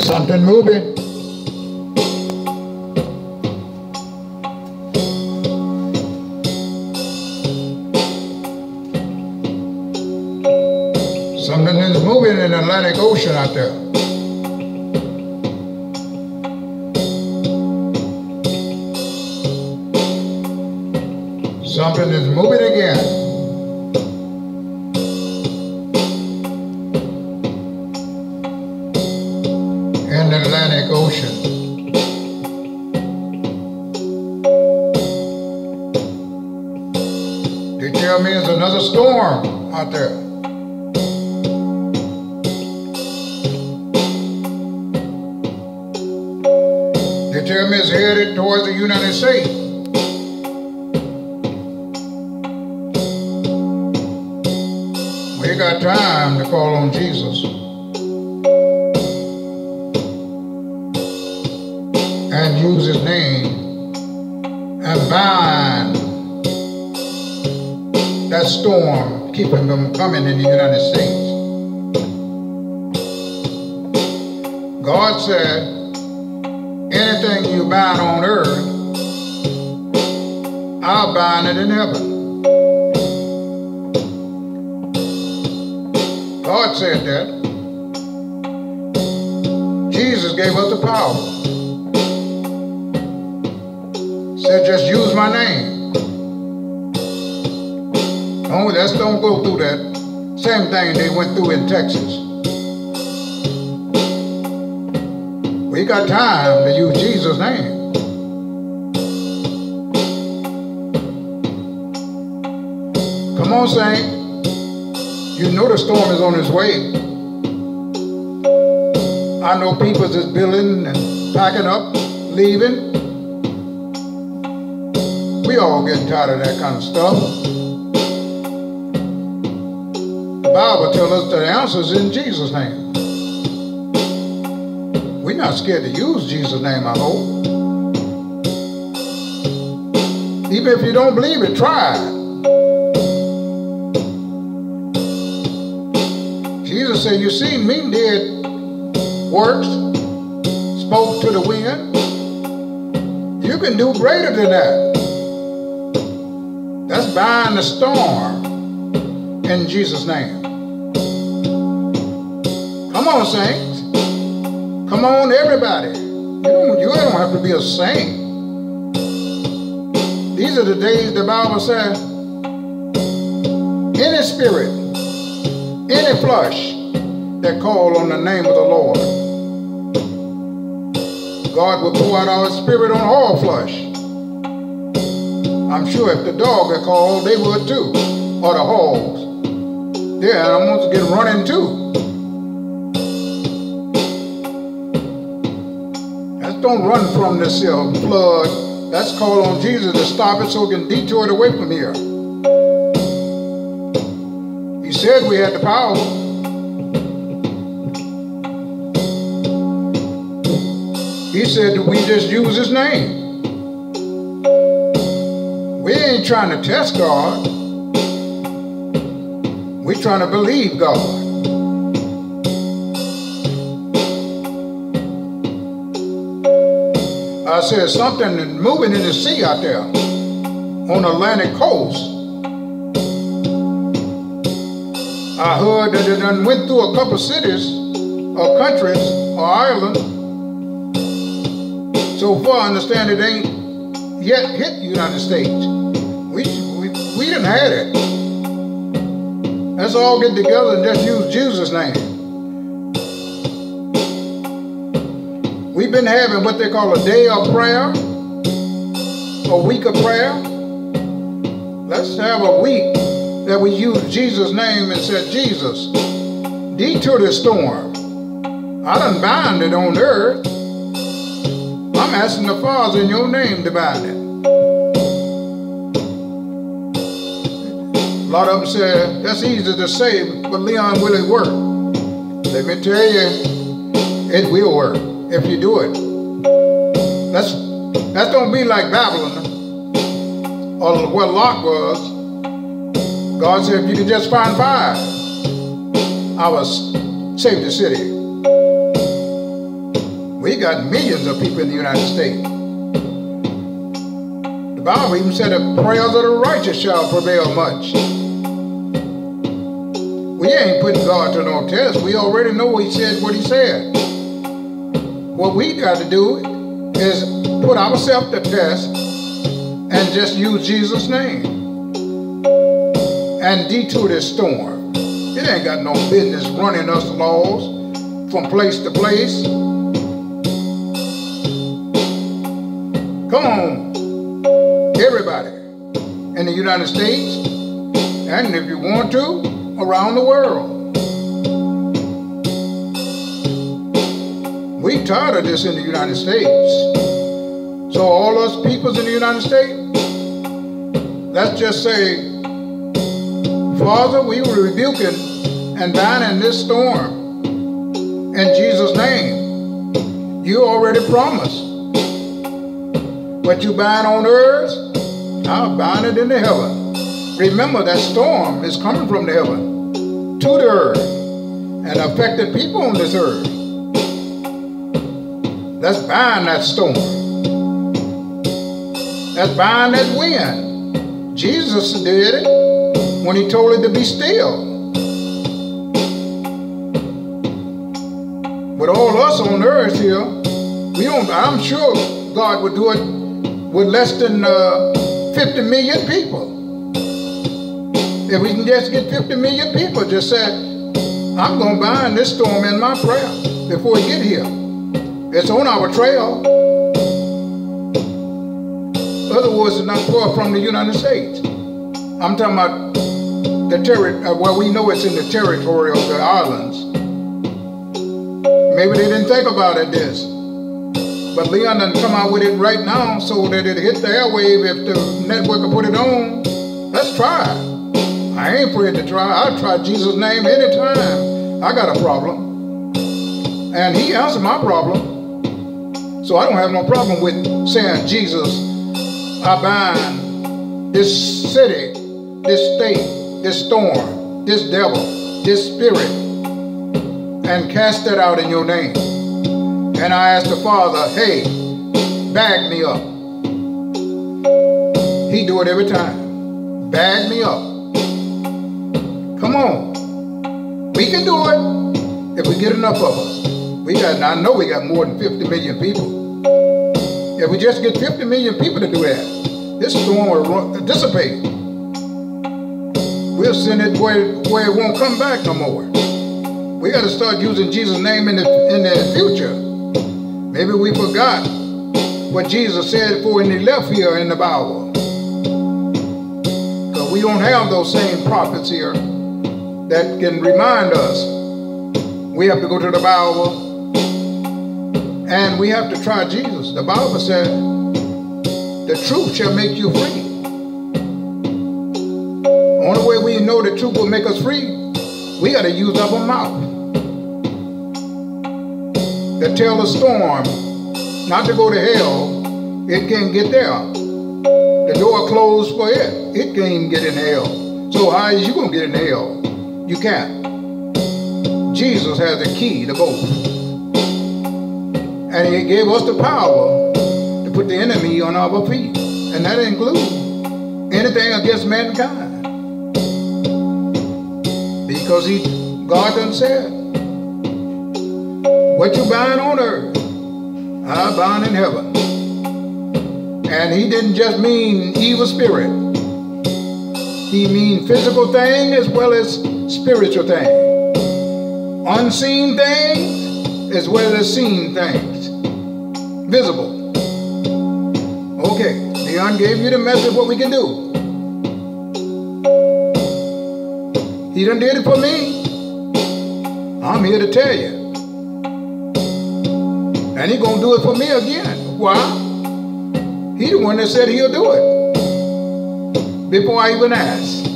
Something moving. Something is moving in the Atlantic Ocean out there. Something is moving again. They tell me it's another storm out there. They tell me it's headed towards the United States. We got time to call on Jesus. and use his name and bind that storm keeping them coming in the United States. God said, anything you bind on earth, I'll bind it in heaven. God said that. Jesus gave us the power. Said just use my name. Oh, let's don't go through that same thing they went through in Texas. We got time to use Jesus' name. Come on, Saint. You know the storm is on its way. I know people is building and packing up, leaving. We all getting tired of that kind of stuff. The Bible tells us the answer is in Jesus' name. We're not scared to use Jesus' name, I hope. Even if you don't believe it, try it. Jesus said, You seen me did works, spoke to the wind. You can do greater than that. That's bind the storm in Jesus' name. Come on, saints. Come on, everybody. You don't, you don't have to be a saint. These are the days the Bible says, any spirit, any flesh that call on the name of the Lord, God will pour out our spirit on all flesh. I'm sure if the dog had called, they would too, or the hogs. Their animals get running too. Just don't run from this uh, flood. Let's call on Jesus to stop it so we can detour it away from here. He said we had the power. He said that we just use his name. We ain't trying to test God. Trying to believe God. I said something moving in the sea out there on the Atlantic coast. I heard that it done went through a couple cities or countries or islands. So far, I understand it ain't yet hit the United States. We, we, we didn't have it. Let's all get together and just use Jesus' name. We've been having what they call a day of prayer, a week of prayer. Let's have a week that we use Jesus' name and said, Jesus, detour the storm. I done bind it on earth. I'm asking the Father in your name to bind it. A lot of them say, that's easy to say, but Leon, will it work? Let me tell you, it will work if you do it. That's that don't be like Babylon or where Lot was. God said, if you can just find five, I was save the city. We got millions of people in the United States. Bible even said the prayers of the righteous shall prevail much. We ain't putting God to no test. We already know he said what he said. What we got to do is put ourselves to test and just use Jesus' name and detour this storm. It ain't got no business running us laws from place to place. Come on, the United States, and if you want to, around the world. We tired of this in the United States. So all us peoples in the United States, let's just say, Father, we were rebuking and binding this storm in Jesus' name. You already promised. What you bind on earth, I'll bind it in the heaven. Remember that storm is coming from the heaven to the earth and affecting people on this earth. Let's bind that storm. Let's bind that wind. Jesus did it when he told it to be still. With all us on earth here, we don't, I'm sure God would do it with less than uh, 50 million people. If we can just get 50 million people just say, I'm going to bind this storm in my prayer before we get here. It's on our trail. Other words, it's not far from the United States. I'm talking about the territory, uh, well, we know it's in the territory of the islands. Maybe they didn't think about it this. But Leon done come out with it right now so that it hit the airwave if the network will put it on. Let's try it. I ain't afraid to try. I'll try Jesus' name anytime I got a problem. And he answered my problem. So I don't have no problem with saying, Jesus, I bind this city, this state, this storm, this devil, this spirit, and cast it out in your name. And I asked the Father, hey, bag me up. He do it every time. Bag me up. Come on. We can do it if we get enough of us. We got, I know we got more than 50 million people. If we just get 50 million people to do that, this storm will dissipate. We'll send it where, where it won't come back no more. We got to start using Jesus' name in the, in the future. Maybe we forgot what Jesus said before he left here in the Bible. Because we don't have those same prophets here that can remind us. We have to go to the Bible and we have to try Jesus. The Bible said, the truth shall make you free. Only way we know the truth will make us free, we got to use our mouth. To tell the storm not to go to hell, it can't get there. The door closed for it. It can't get in hell. So how is you to get in hell? You can't. Jesus has the key to both. And he gave us the power to put the enemy on our feet. And that includes anything against mankind. Because he, God done said, what you bind on earth, I bind in heaven. And he didn't just mean evil spirit. He mean physical thing as well as spiritual thing. unseen things as well as seen things, visible. Okay, Leon gave you the message what we can do. He done did it for me. I'm here to tell you. And he gonna do it for me again. Why? He the one that said he'll do it. Before I even asked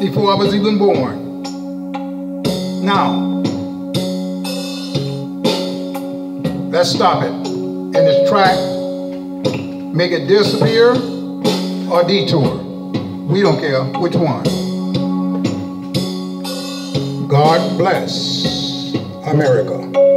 before I was even born. Now, let's stop it in its track, make it disappear or detour. We don't care which one. God bless. America.